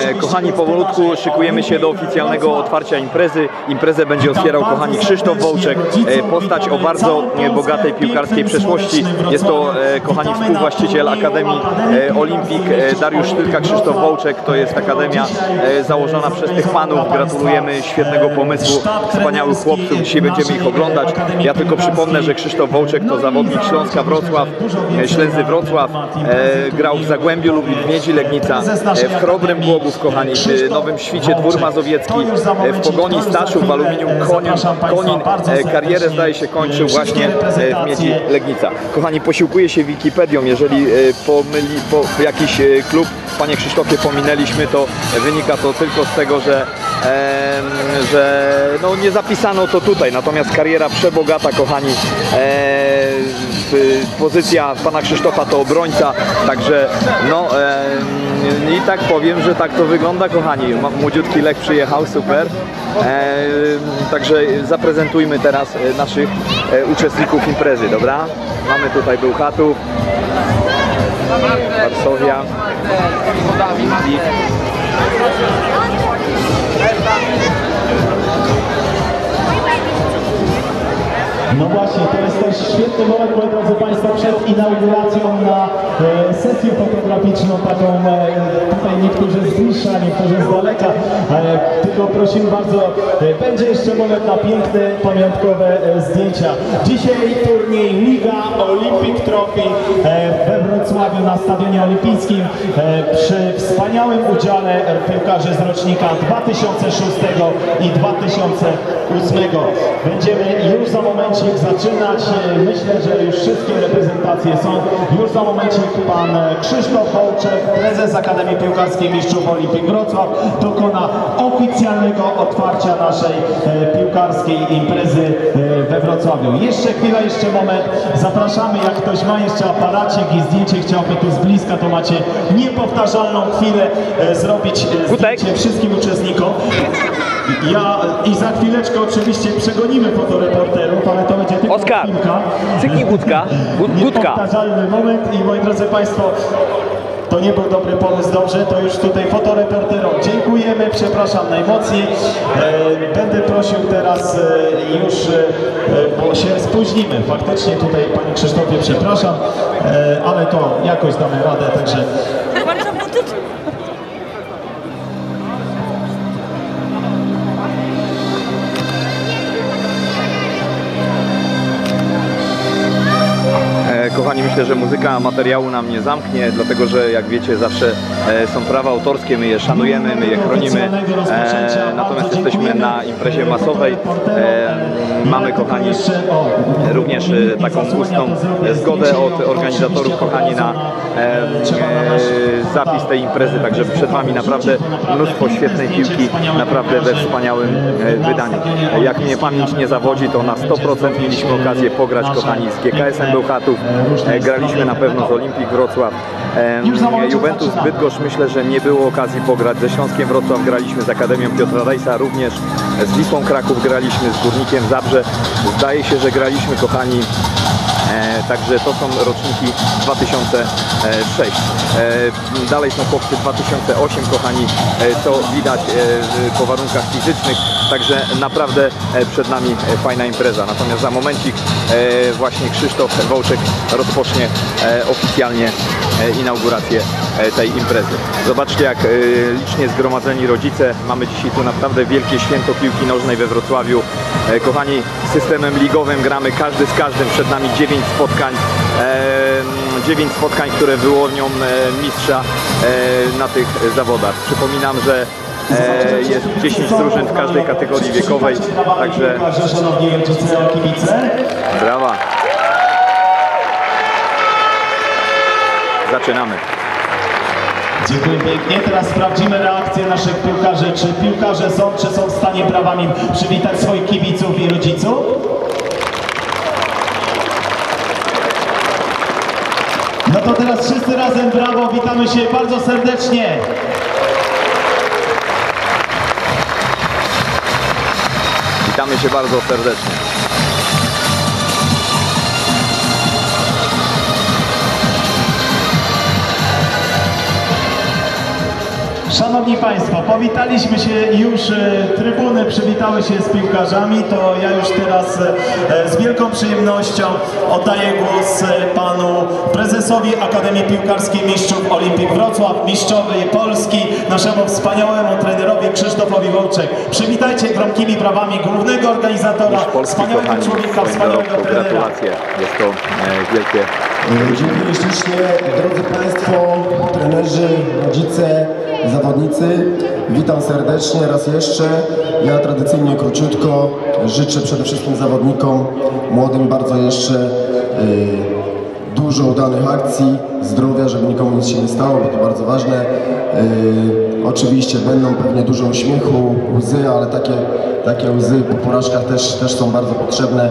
E, kochani, powolutku szykujemy się do oficjalnego otwarcia imprezy. Imprezę będzie otwierał kochani Krzysztof Wołczek, e, postać o bardzo e, bogatej piłkarskiej przeszłości. Jest to kochani współwłaściciel Akademii Olimpik Dariusz Sztylka, Krzysztof Wołczek. To jest akademia założona przez tych panów. Gratulujemy świetnego pomysłu, wspaniałych chłopców. Dzisiaj będziemy ich oglądać. Ja tylko przypomnę, że Krzysztof Wołczek to zawodnik Śląska Wrocław, Ślęzy Wrocław. Grał w Zagłębiu lub Miedzi Legnica, w Chrobrym Kochani, w Nowym Świcie, Dwór Mazowiecki, e, w Pogoni Staszów, w Aluminium Konin, Konin. E, karierę zdaje się kończył właśnie e, w Miedzi Legnica. Kochani, posiłkuję się Wikipedią, jeżeli pomyli, po, jakiś klub, panie Krzysztofie, pominęliśmy, to wynika to tylko z tego, że em, że no, nie zapisano to tutaj, natomiast kariera przebogata, kochani. E, pozycja pana Krzysztofa to obrońca, także no em, i tak powiem, że tak to wygląda, kochani. Młodziutki Lech przyjechał, super. E, także zaprezentujmy teraz e, naszych e, uczestników imprezy, dobra? Mamy tutaj Bełchatów, Warszawia, i No właśnie, to jest też świetny moment, moi drodzy Państwo, przed inauguracją na e, sesję fotograficzną, taką e, tutaj niektórzy z bliższa, niektórzy z daleka, e, tylko prosimy bardzo, e, będzie jeszcze moment na piękne, pamiątkowe e, zdjęcia. Dzisiaj turniej Liga Olympic Trophy e, we Wrocławiu na Stadionie Olimpijskim przy wspaniałym udziale piłkarzy z rocznika 2006 i 2008. Będziemy już za zaczynać. Myślę, że już wszystkie reprezentacje są. Już za momencik pan e, Krzysztof Hołczek, prezes Akademii Piłkarskiej Mistrzów Olimpik Wrocław dokona oficjalnego otwarcia naszej e, piłkarskiej imprezy e, we Wrocławiu. Jeszcze chwila, jeszcze moment. Zapraszamy, jak ktoś ma jeszcze aparacik i zdjęcie chciałby tu z bliska, to macie niepowtarzalną chwilę zrobić zdjęcie wszystkim uczestnikom. Ja i za chwileczkę oczywiście przegonimy fotoreporterów, ale to Oskar, cyknij Gutka, Gutka. Niepowtarzalny moment i moi drodzy Państwo, to nie był dobry pomysł, dobrze, to już tutaj fotoreporterom dziękujemy, przepraszam najmocniej. E, Będę prosił teraz e, już, e, bo się spóźnimy, faktycznie tutaj Panie Krzysztofie przepraszam, ale to jakoś damy radę, także Kochani, myślę, że muzyka materiału nam nie zamknie, dlatego że jak wiecie zawsze e, są prawa autorskie, my je szanujemy, my je chronimy, e, natomiast jesteśmy na imprezie masowej. E, mamy, kochani, również taką ustną zgodę od organizatorów, kochani, na zapis tej imprezy, także przed Wami naprawdę mnóstwo świetnej piłki, naprawdę we wspaniałym wydaniu. Jak mnie pamięć nie zawodzi, to na 100% mieliśmy okazję pograć, kochani, z GKS-em Bełchatów, e, na pewno z Olimpik Wrocław, Juventus Bydgoszcz myślę, że nie było okazji pograć, ze Śląskiem Wrocław graliśmy z Akademią Piotra Rejsa, również z Wisłą Kraków graliśmy, z Górnikiem Zabrze, zdaje się, że graliśmy, kochani, także to są roczniki 2006. E, dalej są chłopcy 2008, kochani, e, co widać e, po warunkach fizycznych. Także naprawdę e, przed nami e, fajna impreza. Natomiast za momencik e, właśnie Krzysztof Wołczek rozpocznie e, oficjalnie e, inaugurację e, tej imprezy. Zobaczcie jak e, licznie zgromadzeni rodzice. Mamy dzisiaj tu naprawdę wielkie święto piłki nożnej we Wrocławiu. E, Kochani, systemem ligowym gramy każdy z każdym. Przed nami 9 spotkań. e, 9 spotkań, które wyłonią e, mistrza e, na tych zawodach. Przypominam, że e, jest 10 drużyn w każdej kategorii wiekowej. Także brawa. Zaczynamy. Dziękuję pięknie. Teraz sprawdzimy reakcję naszych piłkarzy. Czy piłkarze są, czy są w stanie brawami przywitać swoich kibiców i rodziców? No to teraz wszyscy razem brawo, witamy się bardzo serdecznie. Witamy się bardzo serdecznie. Szanowni Państwo, powitaliśmy się już, e, trybuny przywitały się z piłkarzami, to ja już teraz e, z wielką przyjemnością oddaję głos e, panu prezesowi Akademii Piłkarskiej Mistrzów Olimpik Wrocław, mistrzowej Polski, naszemu wspaniałemu trenerowi Krzysztofowi Wołczek. Przywitajcie gromkimi brawami głównego organizatora, Polski, wspaniałego kochani, człowieka, wspaniałego trenera. Gratulacje. Jest to wielkie Dziękuję ślicznie, drodzy Państwo, trenerzy, rodzice, zawodnicy. Witam serdecznie raz jeszcze. Ja tradycyjnie króciutko życzę przede wszystkim zawodnikom, młodym bardzo jeszcze y, dużo udanych akcji, zdrowia, żeby nikomu nic się nie stało, bo to bardzo ważne. Y, oczywiście będą pewnie dużo uśmiechu, łzy, ale takie, takie łzy po porażkach też, też są bardzo potrzebne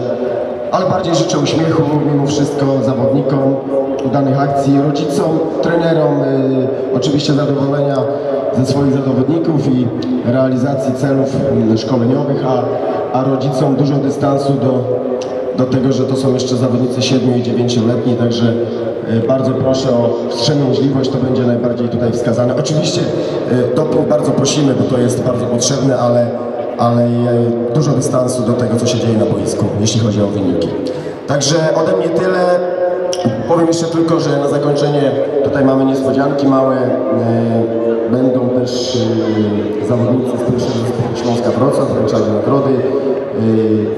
ale bardziej życzę uśmiechu mimo wszystko zawodnikom, udanych akcji, rodzicom, trenerom, y, oczywiście zadowolenia ze swoich zawodników i realizacji celów szkoleniowych, a, a rodzicom dużo dystansu do, do tego, że to są jeszcze zawodnicy 7 i 9-letni, także y, bardzo proszę o wstrzemięźliwość, to będzie najbardziej tutaj wskazane. Oczywiście y, doping bardzo prosimy, bo to jest bardzo potrzebne, ale ale e, dużo dystansu do tego, co się dzieje na boisku, jeśli chodzi o wyniki. Także ode mnie tyle. Powiem jeszcze tylko, że na zakończenie tutaj mamy niespodzianki małe. Będą też e, zawodnicy z pierwszego zespołu Śląska Wrocław, wręczali nagrody.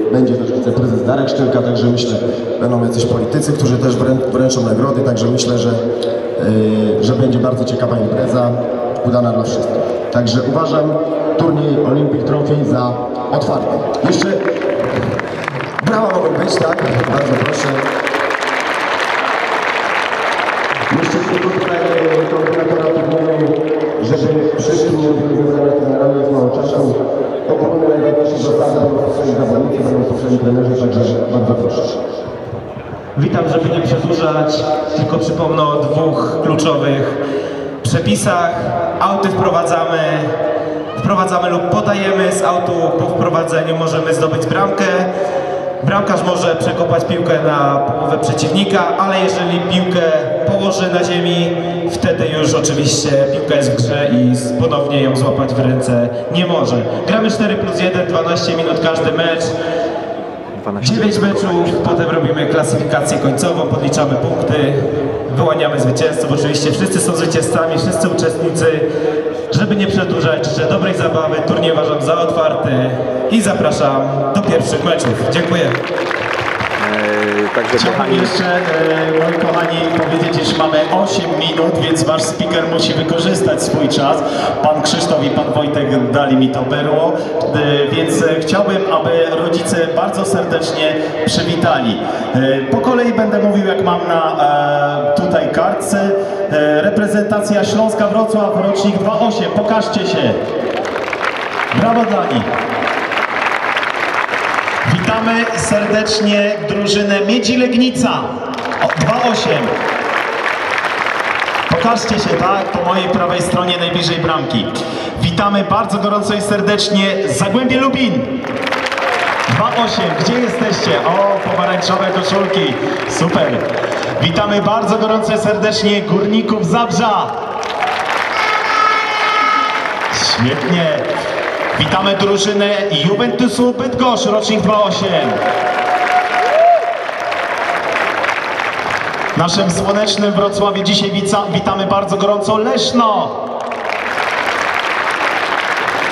E, Będzie też wiceprezes Darek Szczelka, także myślę, będą jacyś politycy, którzy też wrę- wręczą nagrody, także myślę, że, e, że będzie bardzo ciekawa impreza, udana dla wszystkich. Także uważam turniej Olympic Trophy za otwarty. Jeszcze brawa mogą być, tak? Bardzo proszę. Jeszcze tylko tutaj e, koordynatora turnieju, żeby wszystkim organizatorem trenerami z małą czaszką najważniejsze zasady będą zawodnicy, będą postrzegli trenerzy, także bardzo proszę. Witam, żeby nie przedłużać, tylko przypomnę o dwóch kluczowych przepisach. Auty wprowadzamy, wprowadzamy lub podajemy z autu. Po wprowadzeniu możemy zdobyć bramkę. Bramkarz może przekopać piłkę na połowę przeciwnika, ale jeżeli piłkę położy na ziemi, wtedy już oczywiście piłka jest w grze i ponownie ją złapać w ręce nie może. Gramy 4 plus 1, 12 minut każdy mecz. 12 9 meczów, potem robimy klasyfikację końcową, podliczamy punkty, wyłaniamy zwycięzców. Oczywiście wszyscy są zwycięzcami, wszyscy uczestnicy. Żeby nie przedłużać, życzę dobrej zabawy, turniej uważam za otwarty i zapraszam do pierwszych meczów. Dziękuję. E, Także Chciałbym kochani, jeszcze, e, moi kochani, powiedzieć, iż mamy 8 minut, więc wasz speaker musi wykorzystać swój czas. Pan Krzysztof i pan Wojtek dali mi to berło, e, więc chciałbym, aby rodzice bardzo serdecznie przywitali. Po kolei będę mówił, jak mam na tutaj kartce. Reprezentacja Śląska Wrocław, rocznik 2.8. Pokażcie się. Brawo dla nich. Witamy serdecznie drużynę Miedzi Legnica o, 2-8. Pokażcie się, tak, po mojej prawej stronie najbliżej bramki. Witamy bardzo gorąco i serdecznie Zagłębie Lubin. 2-8, gdzie jesteście? O, pomarańczowe koszulki, super. Witamy bardzo gorąco i serdecznie Górników Zabrza. Świetnie. Witamy drużynę Juventusu Bydgoszcz, rocznik 2.8. W naszym słonecznym Wrocławiu dzisiaj witamy bardzo gorąco Leszno.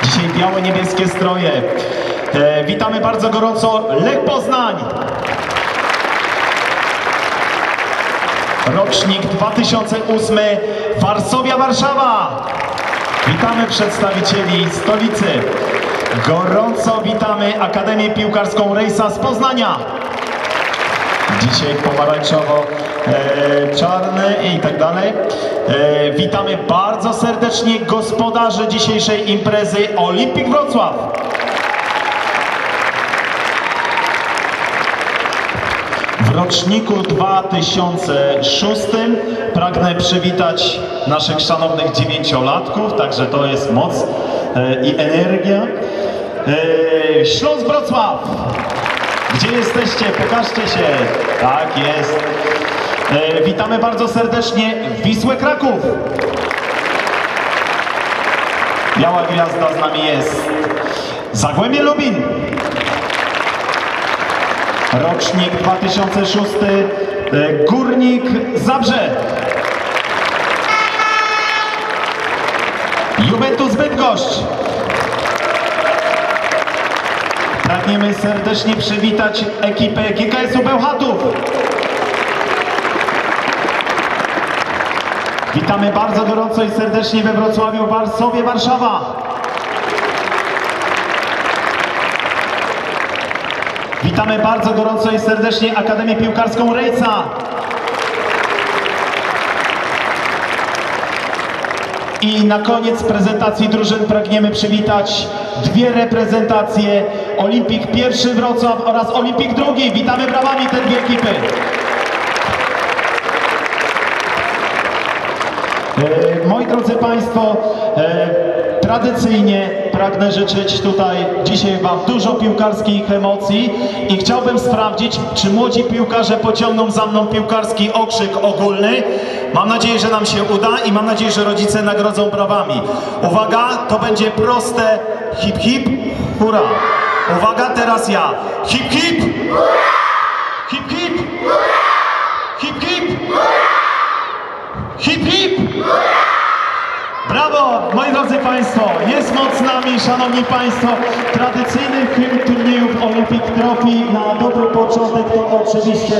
Dzisiaj białe-niebieskie stroje. E, witamy bardzo gorąco Lech Poznań. Rocznik 2008 Warszawia Warszawa. Witamy przedstawicieli stolicy. Gorąco witamy Akademię Piłkarską Rejsa z Poznania. Dzisiaj pomarańczowo e, i tak dalej. E, witamy bardzo serdecznie gospodarzy dzisiejszej imprezy Olimpik Wrocław. Roczniku 2006 pragnę przywitać naszych szanownych dziewięciolatków, także to jest moc e, i energia. E, Śląsk Wrocław! Gdzie jesteście? Pokażcie się. Tak jest. E, witamy bardzo serdecznie Wisłę Kraków. Biała Gwiazda z nami jest. Zagłębie Lubin. Rocznik 2006. e, Górnik Zabrze. Juventus Bydgoszcz. Pragniemy serdecznie przywitać ekipę GKS-u Bełchatów. Witamy bardzo gorąco i serdecznie we Wrocławiu, Warszawie, Warszawa. Witamy bardzo gorąco i serdecznie Akademię Piłkarską Rejca. I na koniec prezentacji drużyn pragniemy przywitać dwie reprezentacje. Olimpik pierwszy Wrocław oraz Olimpik drugi. Witamy brawami te dwie ekipy. E, Moi drodzy Państwo, e, tradycyjnie pragnę życzyć tutaj dzisiaj Wam dużo piłkarskich emocji i chciałbym sprawdzić, czy młodzi piłkarze pociągną za mną piłkarski okrzyk ogólny. Mam nadzieję, że nam się uda i mam nadzieję, że rodzice nagrodzą brawami. Uwaga, to będzie proste hip hip, hurra. Uwaga, teraz ja. Hip, hip hip, hip hip. Hip hip! Brawo, moi drodzy Państwo, jest moc nami, Szanowni Państwo. Tradycyjny hymn turniejów Olympic Trophy na dobry początek to oczywiście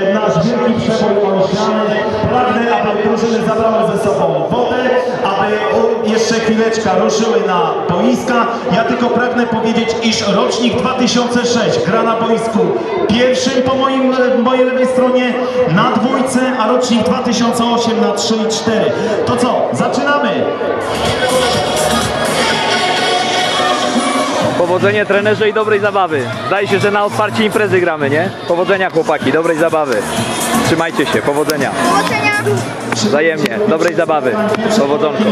e, nasz wielki przebój ościany. Pragnę, aby drużyny zabrały ze sobą wodę, aby jeszcze chwileczka ruszyły na boiska. Ja tylko pragnę powiedzieć, iż rocznik 2006 gra na boisku pierwszym po moim, mojej lewej stronie na dwójce, a rocznik 2008 na 3 i 4. To co, zaczynamy! Powodzenie trenerze i dobrej zabawy. Zdaje się, że na otwarcie imprezy gramy, nie? Powodzenia chłopaki, dobrej zabawy. Trzymajcie się, powodzenia. Wzajemnie, dobrej zabawy. Powodzonko.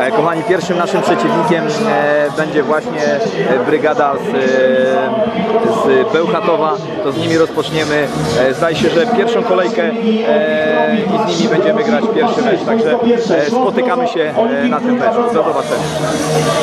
E, Kochani, pierwszym naszym przeciwnikiem e, będzie właśnie e, brygada z, e, z Bełchatowa. To z nimi rozpoczniemy. E, Zdaje się, że pierwszą kolejkę e, i z nimi będziemy grać pierwszy mecz. Także e, spotykamy się e, na tym meczu. Do zobaczenia.